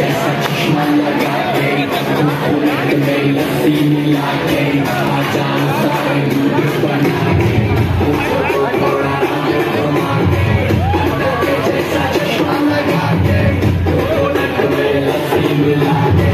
जैसा चश्मा लगा के तुमको लग गई लस्सी मिला के आ जान सारे दूध बना के तुमको तो बड़ा बना के जैसा चश्मा लगा के तुमको लग गई लस्सी मिला के